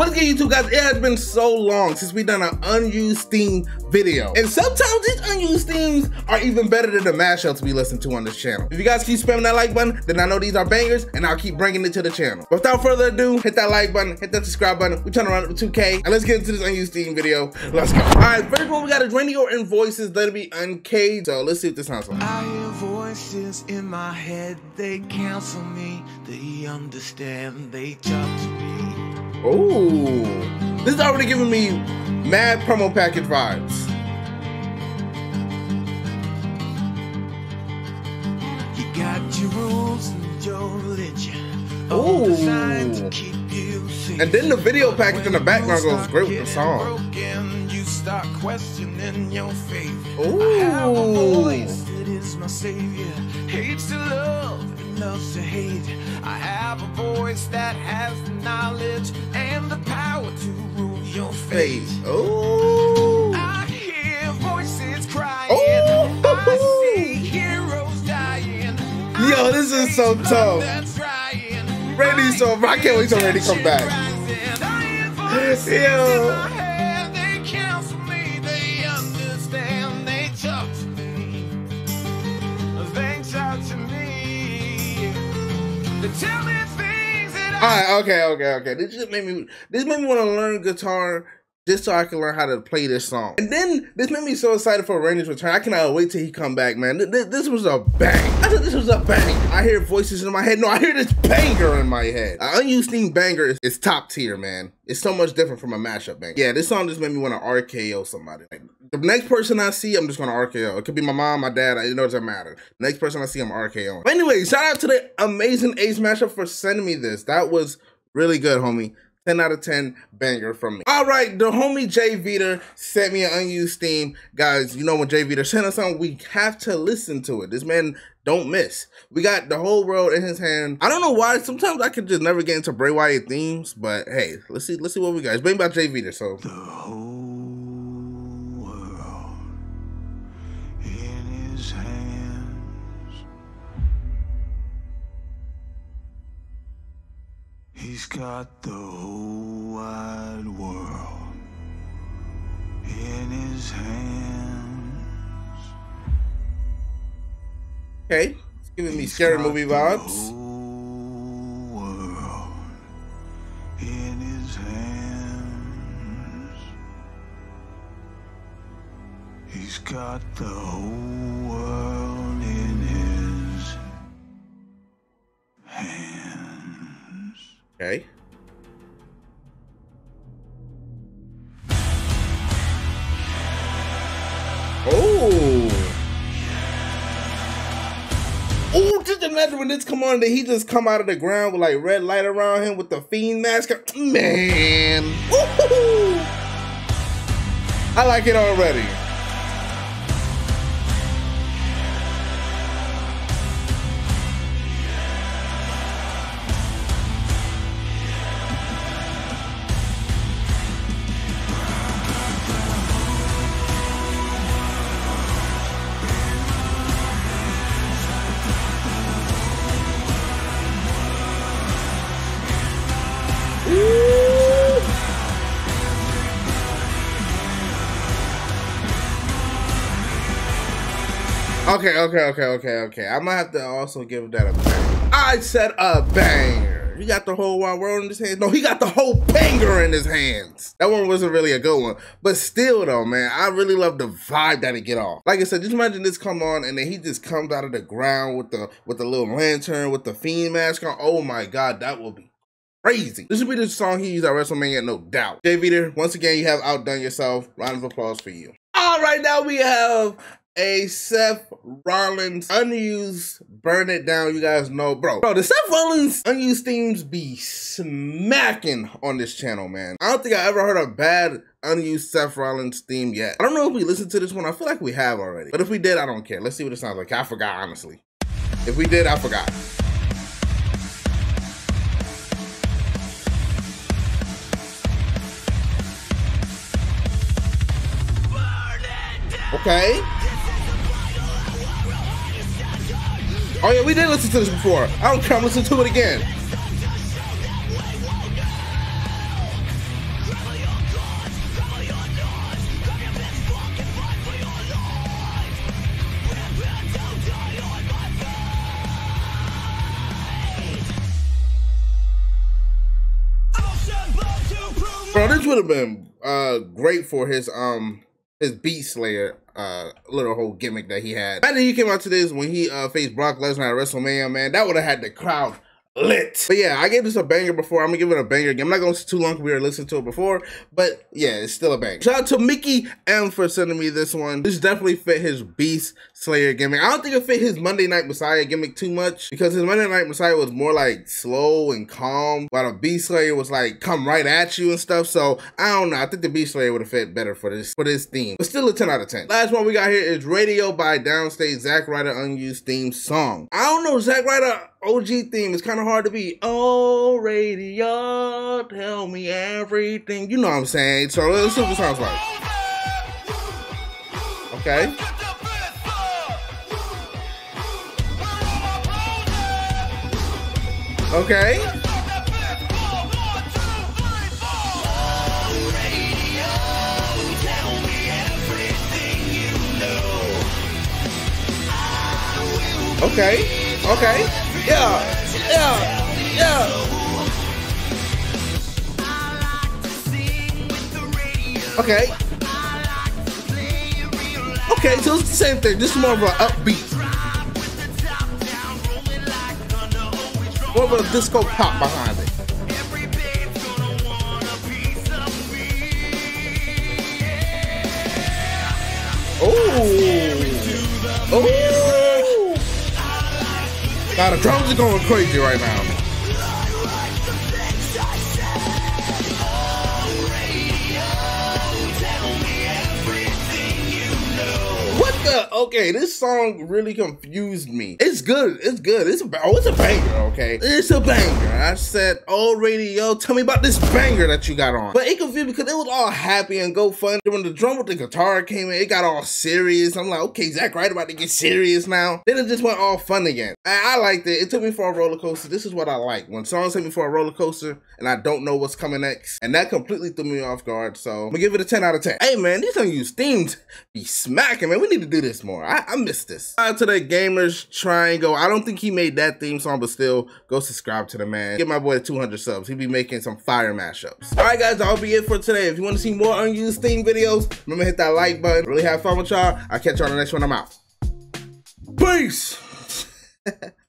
What's good YouTube guys? It has been so long since we've done an unused theme video. And sometimes these unused themes are even better than the mashups we listen to on this channel. If you guys keep spamming that like button, then I know these are bangers and I'll keep bringing it to the channel. But without further ado, hit that like button, hit that subscribe button. We're trying to run up to 2K and let's get into this unused theme video. Let's go. All right, first one we got is Randy Orton voices, it be uncaged. So let's see what this sounds like. I hear voices in my head, they counsel me, they understand, they to me. Oh, this is already giving me mad promo package vibes. You got your rules and your religion. Ooh. all designed to keep you safe. And then the video package in the background goes great with the song. Broken, you start questioning your faith. Ooh. I have a voice that is my savior. Hates to love loves to hate. I have a voice that has the knowledge and the power to rule your fate. Oh. I hear voices crying. Ooh. I oh. see heroes dying. Yo, this is so tough. Randy's so- I can't wait till Randy come back. Yo. Okay, okay, okay. This just made me. This made me want to learn guitar just so I can learn how to play this song. And then this made me so excited for Randy's return. I cannot wait till he come back, man. Th- th- This, was a bang. I said this was a bang. I hear voices in my head. No, I hear this banger in my head. An unused theme banger is, is top tier, man. It's so much different from a mashup banger. Yeah, this song just made me want to RKO somebody. Like, the next person I see, I'm just gonna RKO. It could be my mom, my dad. It doesn't matter. Next person I see, I'm RKO. But anyway, shout out to the amazing Ace Mashup for sending me this. That was really good, homie. 10 out of 10 banger from me. All right, the homie Jay Vita sent me an unused theme. Guys, you know when Jay Vita sent us something, we have to listen to it. This man don't miss. We got the whole world in his hand. I don't know why. Sometimes I could just never get into Bray Wyatt themes, but hey, let's see. Let's see what we got. It's made by Jay Vita, so got the whole wide world in his hands. okay. It's giving me He's scary got movie the vibes. whole world in his hands. He's got the whole world Oh. Oh, just imagine when this come on that he just come out of the ground with like red light around him with the fiend mask. Man. Woo-hoo-hoo. I like it already. Okay, okay, okay, okay, okay. I'm gonna have to also give that a bang. I said a banger. He got the whole wide world in his hands. No, he got the whole banger in his hands. That one wasn't really a good one. But still though, man, I really love the vibe that it get off. Like I said, just imagine this come on and then he just comes out of the ground with the with the little lantern with the fiend mask on. Oh my god, that will be crazy. This will be the song he used at WrestleMania, no doubt. Jay Vita, once again, you have outdone yourself. Round of applause for you. All right, now we have a Seth Rollins unused burn it down. You guys know, bro. Bro, the Seth Rollins unused themes be smacking on this channel, man. I don't think I ever heard a bad unused Seth Rollins theme yet. I don't know if we listened to this one. I feel like we have already. But if we did, I don't care. Let's see what it sounds like. I forgot, honestly. If we did, I forgot. Okay. Oh yeah, we did listen to this before. I don't care, I'm listening to it again. Bro, this would have been uh, great for his um his Beast Slayer uh little whole gimmick that he had. Imagine he came out to this when he uh faced Brock Lesnar at WrestleMania, man. That would have had the crowd lit. But yeah, I gave this a banger before. I'm gonna give it a banger again. I'm not going to too long. We were listening to it before, but yeah, it's still a banger. Shout out to Mickey M for sending me this one. This definitely fit his Beast Slayer gimmick. I don't think it fit his Monday Night Messiah gimmick too much because his Monday Night Messiah was more like slow and calm, while the Beast Slayer was like come right at you and stuff. So I don't know. I think the Beast Slayer would have fit better for this for this theme. But still a 10 out of 10. Last one we got here is Radio by Downstait Zack Ryder Unused Theme Song. I don't know, Zack Ryder OG theme It's kind of hard to be. Oh, radio, tell me everything. You know what I'm saying? So let's see what it sounds like. Okay. Okay. Okay. Okay. Yeah. Yeah. Yeah. Okay. Okay, so it's the same thing. This is more of an upbeat. More of a disco pop behind it. Oh. Oh. Now the drums are going crazy right now. The? Okay, this song really confused me. It's good. It's good. It's a oh, it's a banger. Okay, it's a banger. I said, "Oh, radio, tell me about this banger that you got on." But it confused me because it was all happy and go fun. When the drum with the guitar came in, it got all serious. I'm like, okay, Zack Ryder about to get serious now. Then it just went all fun again. I, I liked it. It took me for a roller coaster. This is what I like when songs take me for a roller coaster and I don't know what's coming next, and that completely threw me off guard. So I'm gonna give it a 10 out of 10. Hey man, these unused themes be smacking, man. We need to do this more. I, I miss this. To the Gamers Triangle. I don't think he made that theme song, but still, go subscribe to the man. Get my boy 200 subs. He be making some fire mashups. All right, guys, that'll be it for today. If you want to see more unused theme videos, remember hit that like button. Really have fun with y'all. I'll catch y'all on the next one. I'm out. Peace.